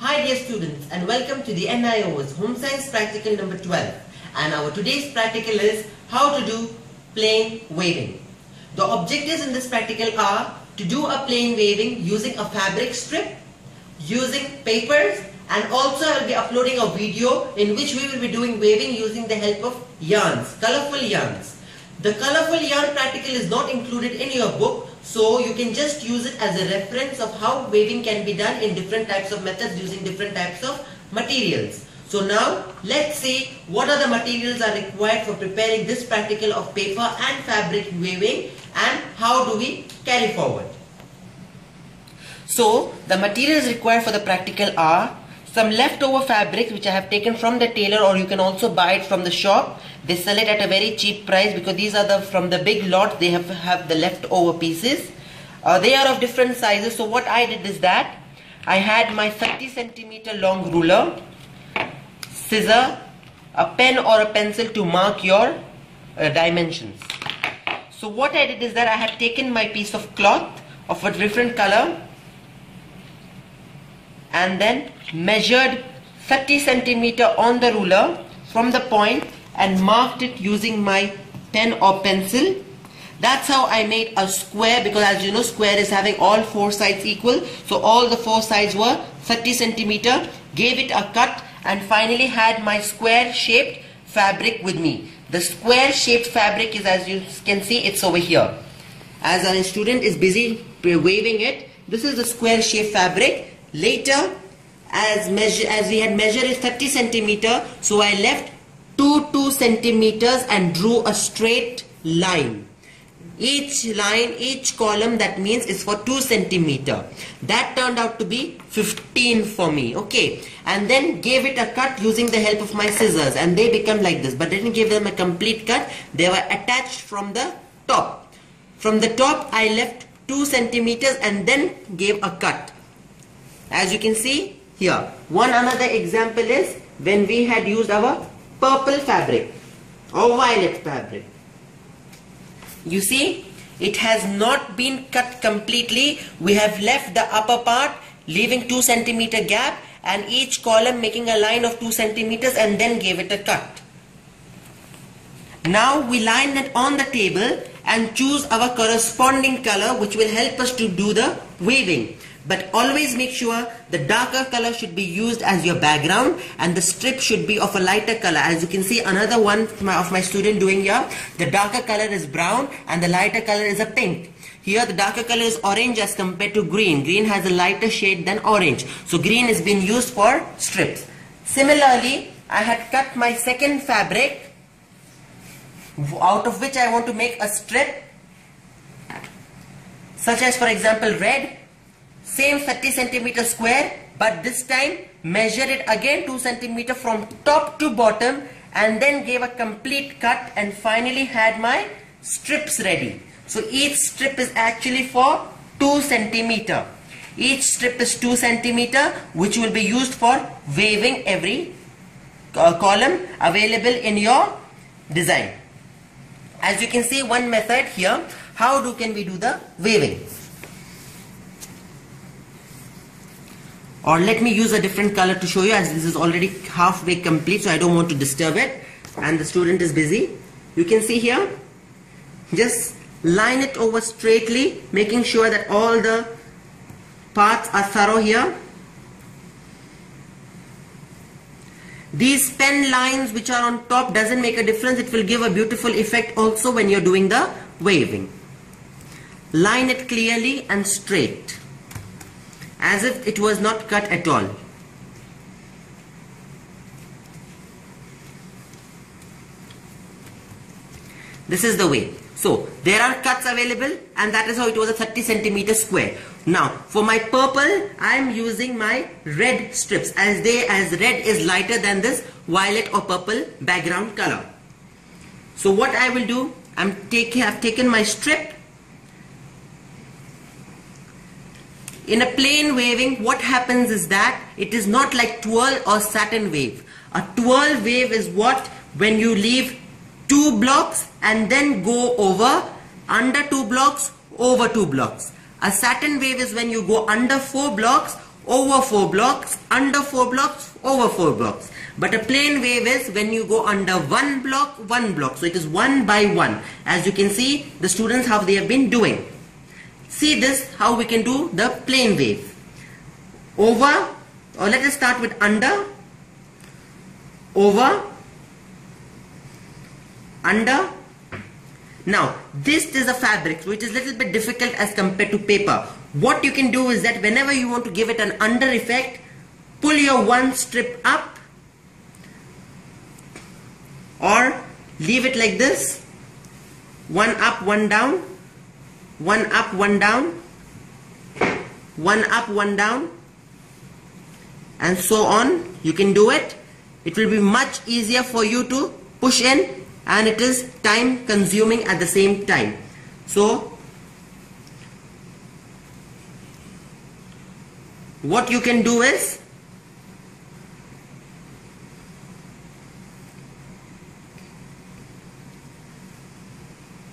Hi dear students and welcome to the NIOS Home Science Practical number 12 and our today's practical is how to do plain waving. The objectives in this practical are to do a plain waving using a fabric strip, using papers and also I will be uploading a video in which we will be doing waving using the help of yarns, colorful yarns. The colorful yarn practical is not included in your book so you can just use it as a reference of how waving can be done in different types of methods using different types of materials. So now let's see what are the materials are required for preparing this practical of paper and fabric waving and how do we carry forward. So the materials required for the practical are some leftover fabric which I have taken from the tailor or you can also buy it from the shop. They sell it at a very cheap price because these are the from the big lot they have have the leftover pieces. Uh, they are of different sizes so what I did is that I had my 30 centimeter long ruler, scissor, a pen or a pencil to mark your uh, dimensions. So what I did is that I had taken my piece of cloth of a different color and then measured 30 centimeter on the ruler from the point and marked it using my pen or pencil. That's how I made a square because as you know square is having all four sides equal. So all the four sides were 30 centimeter. Gave it a cut and finally had my square shaped fabric with me. The square shaped fabric is as you can see it's over here. As our student is busy waving it, this is the square shaped fabric. Later as measure as we had measured is 30 centimeter so I left 2 2 centimeters and drew a straight line. Each line each column that means is for 2 centimeter. That turned out to be 15 for me okay? And then gave it a cut using the help of my scissors and they become like this. But didn't give them a complete cut. They were attached from the top. From the top I left 2 centimeters and then gave a cut as you can see here. One another example is when we had used our purple fabric or violet fabric. You see, it has not been cut completely. We have left the upper part leaving 2 centimeter gap and each column making a line of 2 centimeters and then gave it a cut. Now we line it on the table and choose our corresponding color which will help us to do the waving but always make sure the darker color should be used as your background and the strip should be of a lighter color. As you can see another one of my, student doing here the darker color is brown and the lighter color is a pink. Here the darker color is orange as compared to green. Green has a lighter shade than orange. So green is being used for strips. Similarly I had cut my second fabric out of which I want to make a strip such as for example red same 30 centimeter square but this time measure it again 2 centimeter from top to bottom and then gave a complete cut and finally had my strips ready. So each strip is actually for 2 centimeter. Each strip is 2 centimeter which will be used for waving every uh, column available in your design. As you can see one method here how do can we do the waving. Or let me use a different color to show you as this is already halfway complete so I don't want to disturb it. And the student is busy. You can see here. Just line it over straightly making sure that all the parts are thorough here. These pen lines which are on top doesn't make a difference. It will give a beautiful effect also when you're doing the waving. Line it clearly and straight as if it was not cut at all. This is the way. So there are cuts available and that is how it was a 30 centimeter square. Now for my purple I am using my red strips as they as red is lighter than this violet or purple background color. So what I will do I'm taking I've taken my strip In a plain waving, what happens is that it is not like twill or satin wave. A twill wave is what when you leave two blocks and then go over under two blocks over two blocks. A satin wave is when you go under four blocks over 4 blocks, under 4 blocks, over 4 blocks. But a plain wave is when you go under one block, one block. So it is one by one. As you can see, the students how they have been doing. See this, how we can do the plain wave. Over, or let us start with under, over, under. Now, this is a fabric which is a little bit difficult as compared to paper. What you can do is that whenever you want to give it an under effect, pull your one strip up or leave it like this one up one down one up one down. One up one down. And so on. You can do it. It will be much easier for you to push in. And it is time consuming at the same time. So what you can do is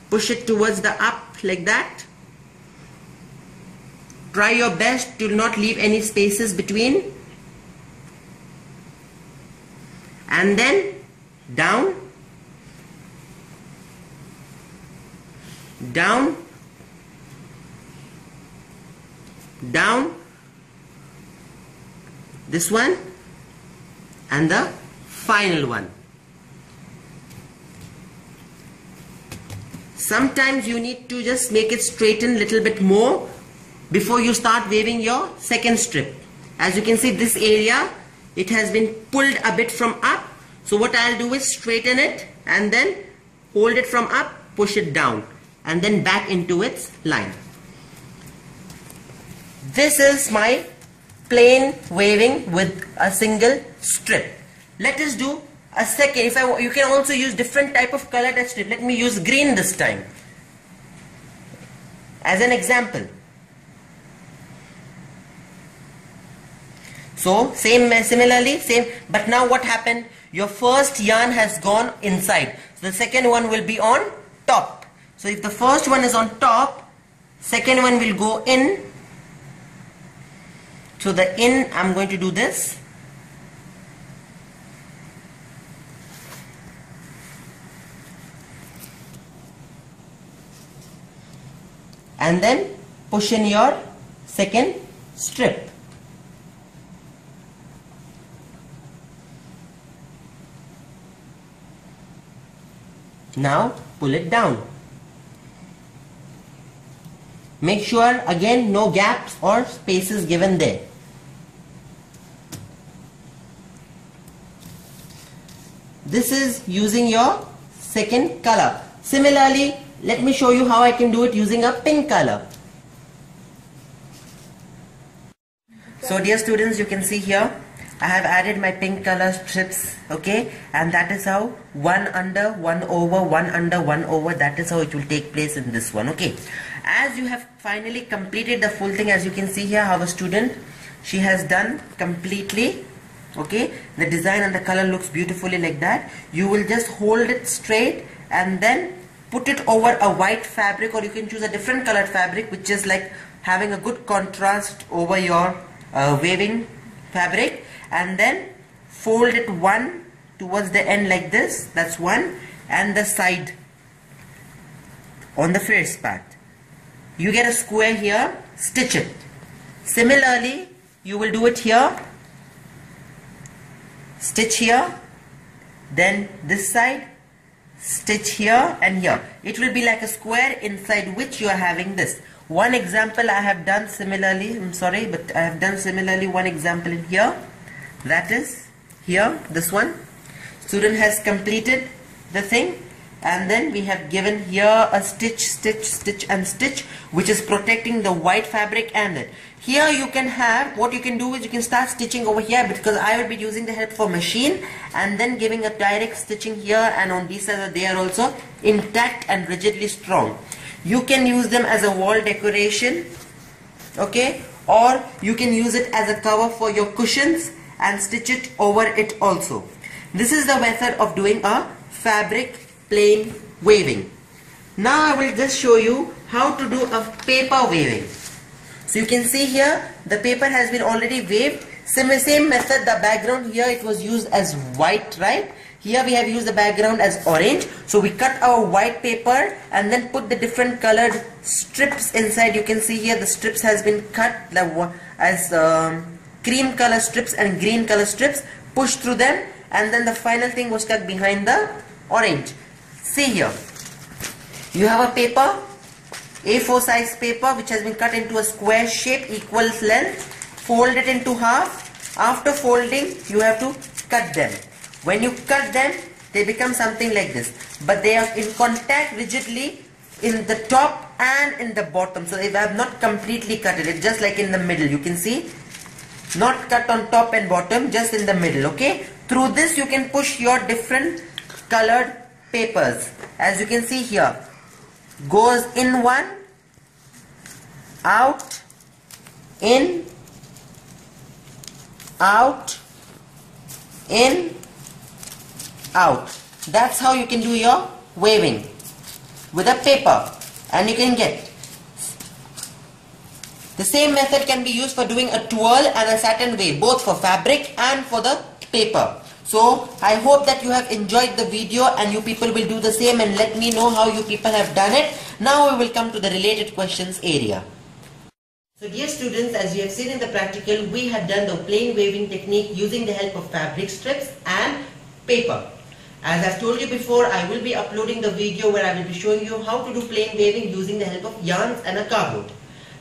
push it towards the up like that. Try your best to not leave any spaces between. And then down. Down. Down. This one. And the final one sometimes you need to just make it straighten a little bit more before you start waving your second strip. As you can see this area it has been pulled a bit from up. So what I'll do is straighten it and then hold it from up push it down and then back into its line. This is my plain waving with a single strip. Let us do a second if I you can also use different type of color text let me use green this time. As an example. So same similarly same. But now what happened? Your first yarn has gone inside. So the second one will be on top. So if the first one is on top second one will go in. So the in I'm going to do this and then push in your second strip. Now pull it down. Make sure again no gaps or spaces given there. This is using your second color. Similarly let me show you how I can do it using a pink color. So dear students, you can see here, I have added my pink color strips, okay, and that is how one under, one over, one under, one over, that is how it will take place in this one, okay. As you have finally completed the full thing, as you can see here, how student, she has done completely, okay, the design and the color looks beautifully like that. You will just hold it straight and then put it over a white fabric or you can choose a different colored fabric which is like having a good contrast over your uh, waving fabric and then fold it one towards the end like this. That's one. And the side on the first part. You get a square here stitch it. Similarly you will do it here. Stitch here. Then this side stitch here and here. It will be like a square inside which you are having this. One example I have done similarly I'm sorry but I have done similarly one example in here. That is here this one. Student has completed the thing and then we have given here a stitch stitch stitch and stitch which is protecting the white fabric and it. Here you can have what you can do is you can start stitching over here because I will be using the help for machine and then giving a direct stitching here and on these sides they are also intact and rigidly strong. You can use them as a wall decoration okay? Or you can use it as a cover for your cushions and stitch it over it also. This is the method of doing a fabric plain waving. Now I will just show you how to do a paper waving. So you can see here the paper has been already waved. Same, same method the background here it was used as white right. Here we have used the background as orange. So we cut our white paper and then put the different colored strips inside. You can see here the strips has been cut as um, cream color strips and green color strips. Push through them and then the final thing was cut behind the orange. See here. You have a paper a4 size paper which has been cut into a square shape equal length. Fold it into half. After folding, you have to cut them. When you cut them, they become something like this. But they are in contact rigidly in the top and in the bottom. So they have not completely cut it. It's just like in the middle. You can see. Not cut on top and bottom, just in the middle. Okay. Through this, you can push your different colored papers. As you can see here goes in one out in out in out. That's how you can do your waving with a paper. And you can get the same method can be used for doing a twill and a satin wave both for fabric and for the paper so I hope that you have enjoyed the video and you people will do the same and let me know how you people have done it. Now we will come to the related questions area. So dear students, as you have seen in the practical, we have done the plain waving technique using the help of fabric strips and paper. As I've told you before, I will be uploading the video where I will be showing you how to do plain waving using the help of yarns and a cardboard.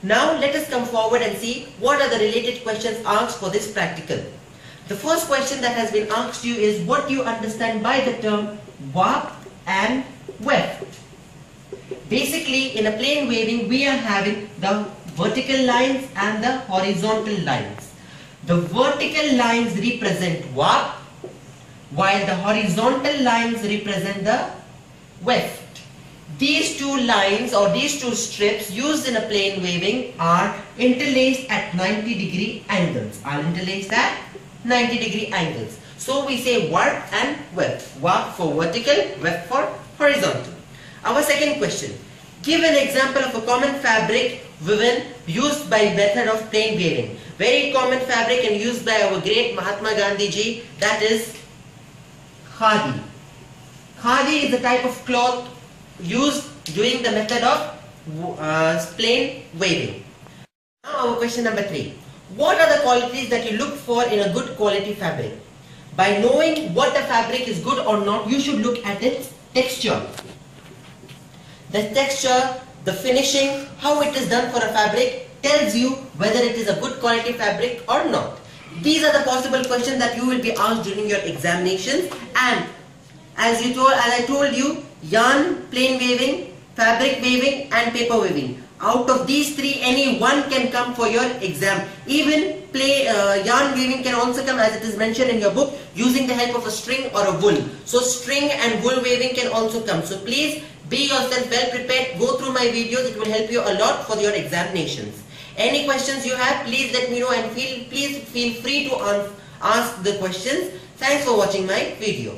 Now let us come forward and see what are the related questions asked for this practical. The first question that has been asked you is what you understand by the term warp and weft? Basically, in a plain waving, we are having the vertical lines and the horizontal lines. The vertical lines represent warp, while the horizontal lines represent the weft. These two lines or these two strips used in a plain waving are interlaced at 90 degree angles. I'll interlace at 90 degree angles. So we say warp and weft. Warp for vertical, weft for horizontal. Our second question. Give an example of a common fabric woven used by method of plain weaving. Very common fabric and used by our great Mahatma Gandhi ji that is khadi. Khadi is a type of cloth used during the method of uh, plain weaving. Now our question number three. What are the qualities that you look for in a good quality fabric? By knowing what the fabric is good or not, you should look at its texture. The texture, the finishing, how it is done for a fabric tells you whether it is a good quality fabric or not. These are the possible questions that you will be asked during your examinations and as you told as I told you yarn plain weaving fabric weaving and paper waving out of these three, any one can come for your exam. Even play uh, yarn weaving can also come as it is mentioned in your book using the help of a string or a wool. So string and wool weaving can also come. So please be yourself well prepared. Go through my videos. It will help you a lot for your examinations. Any questions you have, please let me know and feel please feel free to ask the questions. Thanks for watching my video.